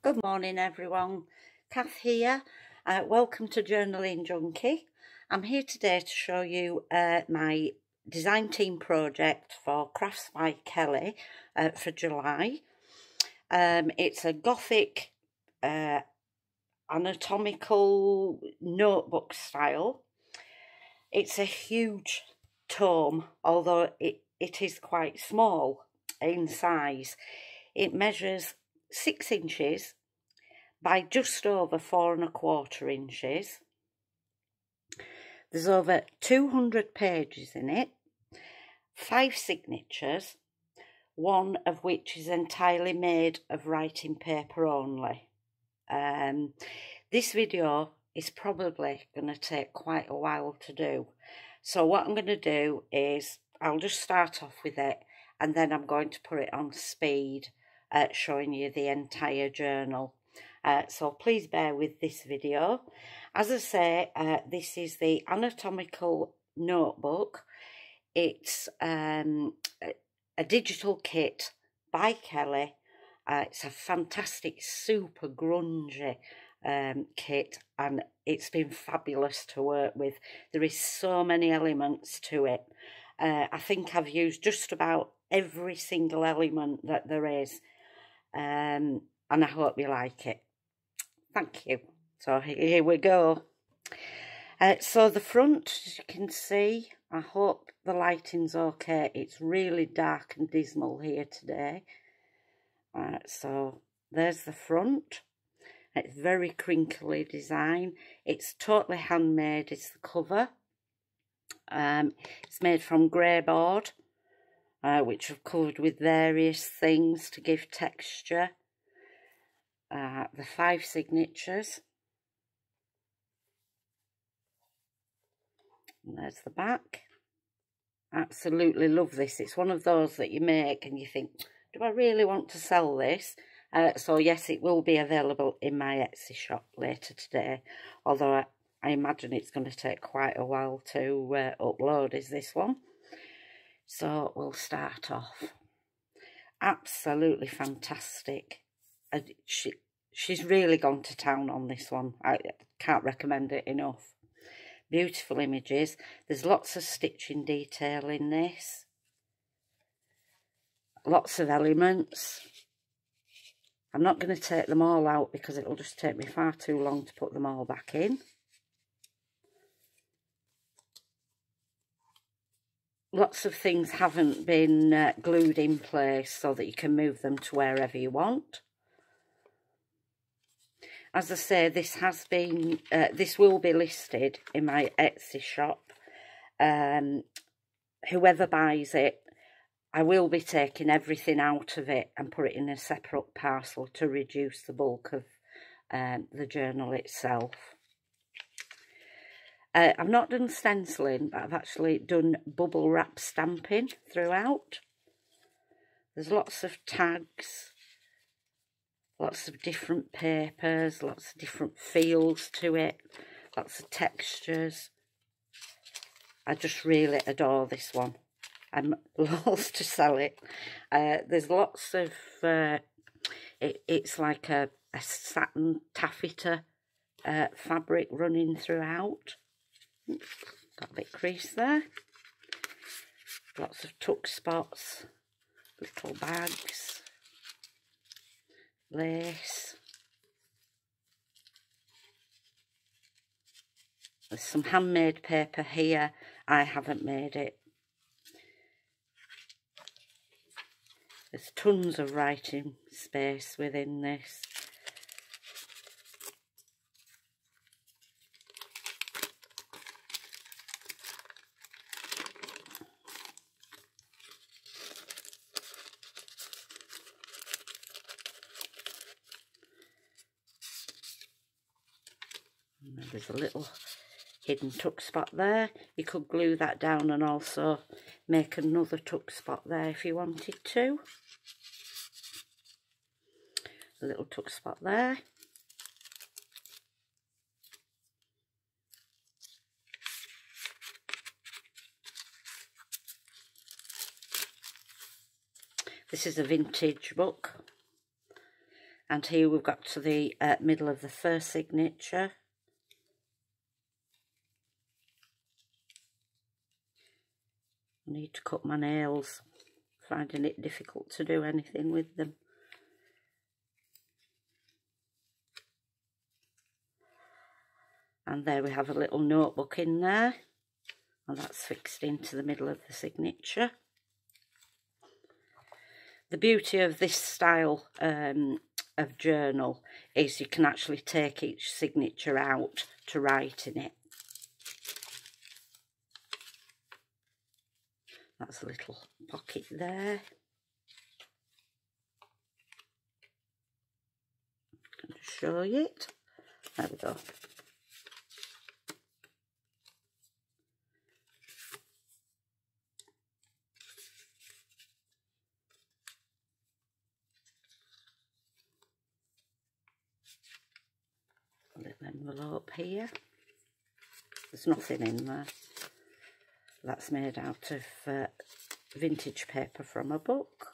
Good morning everyone, Kath here. Uh, welcome to Journaling Junkie. I'm here today to show you uh, my design team project for Crafts by Kelly uh, for July. Um, it's a gothic uh, anatomical notebook style. It's a huge tome, although it, it is quite small in size. It measures six inches by just over four and a quarter inches. There's over 200 pages in it, five signatures, one of which is entirely made of writing paper only. Um, this video is probably going to take quite a while to do. So what I'm going to do is I'll just start off with it and then I'm going to put it on speed uh, showing you the entire journal. Uh, so please bear with this video. As I say, uh, this is the anatomical notebook. It's um, a digital kit by Kelly. Uh, it's a fantastic, super grungy um, kit and it's been fabulous to work with. There is so many elements to it. Uh, I think I've used just about every single element that there is um, and I hope you like it. Thank you. So here we go. Uh, so the front, as you can see, I hope the lighting's okay. It's really dark and dismal here today. Uh, so there's the front. It's very crinkly design. It's totally handmade. It's the cover. Um, it's made from grey board uh, which I've covered with various things to give texture. Uh, the five signatures. And there's the back. Absolutely love this. It's one of those that you make and you think, do I really want to sell this? Uh, so yes, it will be available in my Etsy shop later today. Although I, I imagine it's going to take quite a while to uh, upload, is this one. So we'll start off. Absolutely fantastic. She, she's really gone to town on this one. I can't recommend it enough. Beautiful images. There's lots of stitching detail in this. Lots of elements. I'm not going to take them all out because it'll just take me far too long to put them all back in. lots of things haven't been uh, glued in place so that you can move them to wherever you want. As I say, this has been, uh, this will be listed in my Etsy shop. Um, whoever buys it, I will be taking everything out of it and put it in a separate parcel to reduce the bulk of um, the journal itself. Uh, I've not done stenciling, but I've actually done bubble wrap stamping throughout. There's lots of tags, lots of different papers, lots of different feels to it, lots of textures. I just really adore this one. I'm loath to sell it. Uh, there's lots of, uh, it, it's like a, a satin taffeta uh, fabric running throughout. Got a bit crease there. Lots of tuck spots, little bags, lace. There's some handmade paper here. I haven't made it. There's tons of writing space within this. A little hidden tuck spot there. You could glue that down and also make another tuck spot there if you wanted to. A little tuck spot there. This is a vintage book. and here we've got to the uh, middle of the first signature I need to cut my nails finding it difficult to do anything with them. And there we have a little notebook in there. And that's fixed into the middle of the signature. The beauty of this style um, of journal is you can actually take each signature out to write in it. That's a little pocket there. Show you it. There we go. little envelope here. There's nothing in there. That's made out of uh, vintage paper from a book.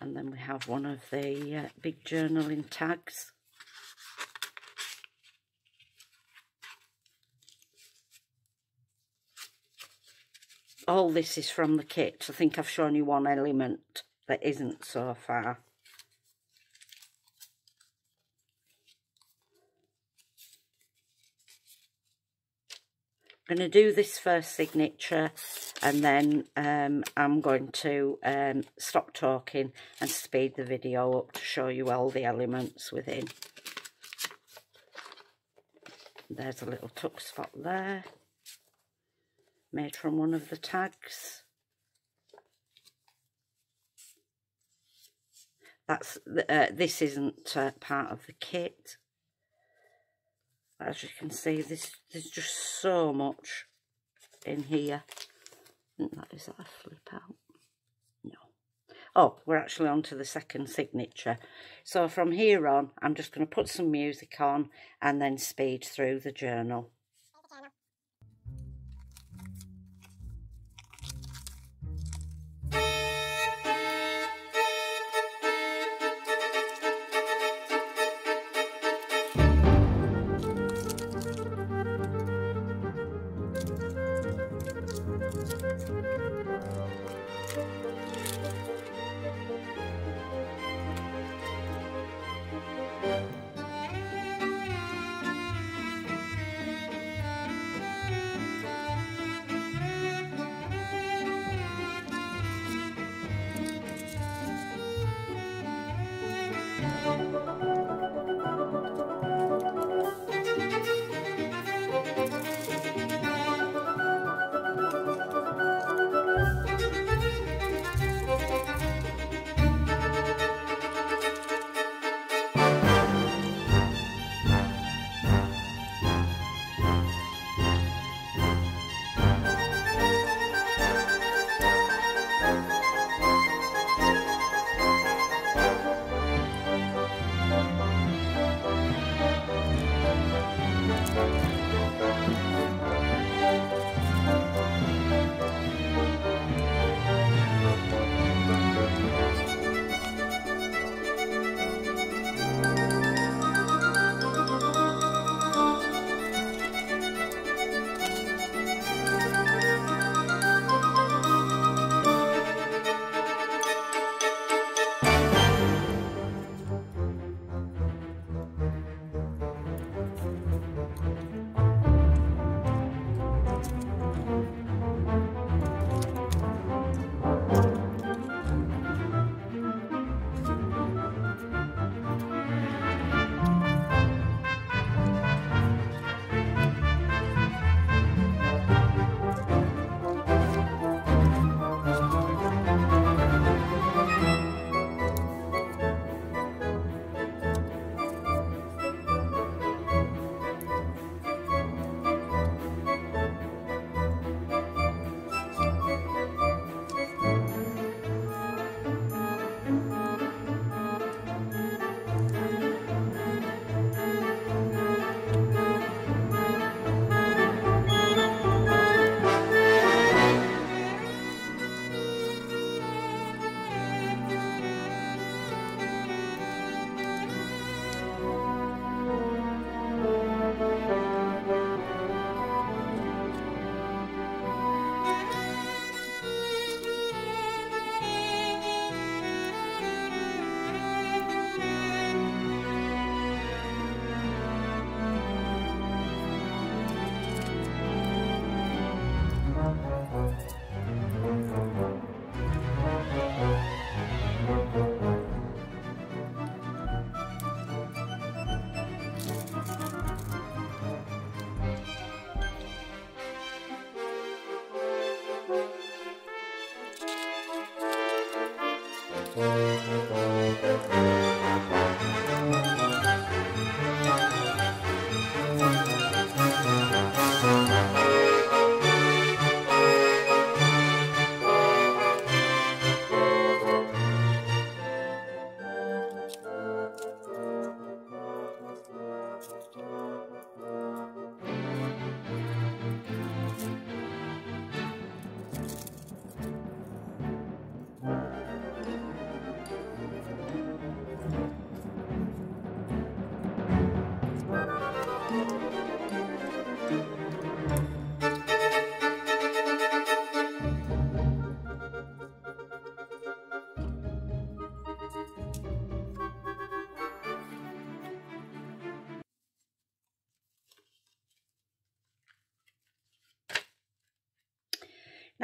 And then we have one of the uh, big journaling tags. All this is from the kit. I think I've shown you one element that isn't so far. I'm going to do this first signature and then um, I'm going to um, stop talking and speed the video up to show you all the elements within. There's a little tuck spot there, made from one of the tags. That's uh, This isn't uh, part of the kit. As you can see, this, there's just so much in here. and That is that flip out? No. Oh, we're actually on to the second signature. So from here on, I'm just going to put some music on and then speed through the journal.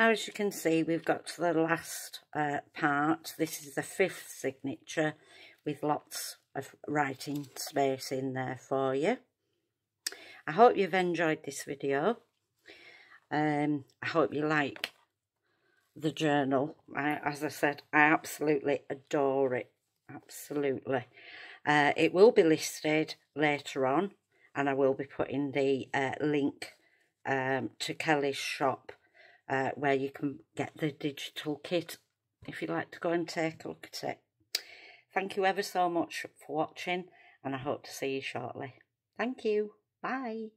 Now as you can see we've got to the last uh, part. This is the fifth signature with lots of writing space in there for you. I hope you've enjoyed this video. Um, I hope you like the journal. I, as I said, I absolutely adore it. Absolutely. Uh, it will be listed later on and I will be putting the uh, link um, to Kelly's shop uh, where you can get the digital kit if you'd like to go and take a look at it. Thank you ever so much for watching and I hope to see you shortly. Thank you. Bye.